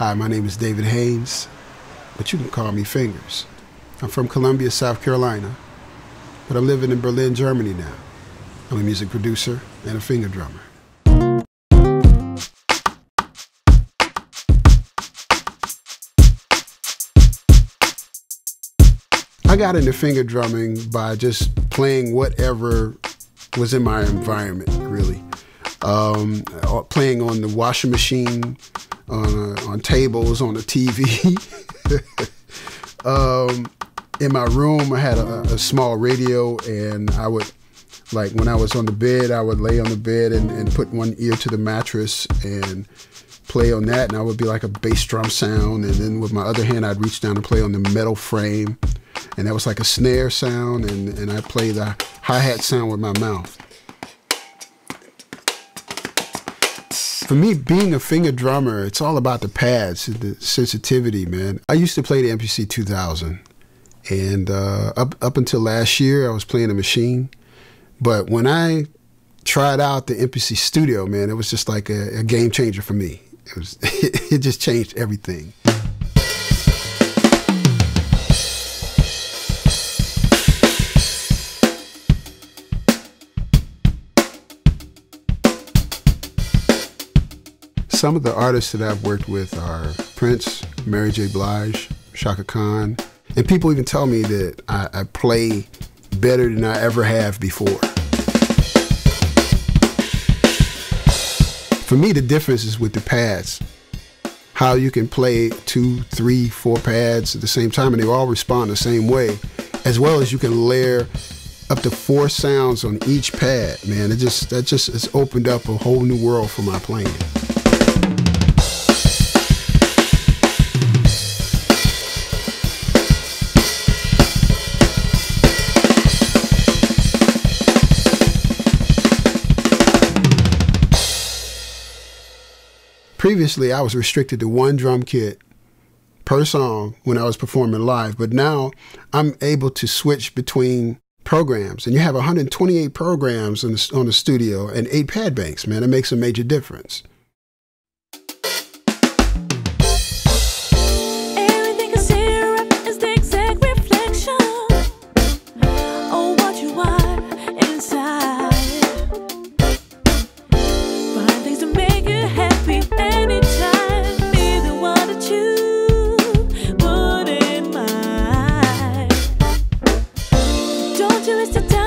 Hi, my name is David Haynes, but you can call me Fingers. I'm from Columbia, South Carolina, but I'm living in Berlin, Germany now. I'm a music producer and a finger drummer. I got into finger drumming by just playing whatever was in my environment, really. Um, playing on the washing machine, on, uh, on tables, on the TV. um, in my room, I had a, a, small radio, and I would, like, when I was on the bed, I would lay on the bed and, and put one ear to the mattress and play on that, and I would be like a bass drum sound. And then with my other hand, I'd reach down and play on the metal frame and that was like a snare sound, and, and I play the hi hat sound with my mouth. For me, being a finger drummer, it's all about the pads, the sensitivity, man. I used to play the MPC 2000, and uh, up up until last year, I was playing a machine. But when I tried out the MPC Studio, man, it was just like a, a game changer for me. It was it just changed everything. Some of the artists that I've worked with are Prince, Mary J. Blige, Chaka Khan, and people even tell me that I, I play better than I ever have before. For me, the difference is with the pads. How you can play two, three, four pads at the same time and they all respond the same way, as well as you can layer up to four sounds on each pad, man. It just that just has opened up a whole new world for my playing. Previously I was restricted to one drum kit per song when I was performing live, but now I'm able to switch between programs. And you have 128 programs on the, on the studio and eight pad banks, man. It makes a major difference. told you it's the.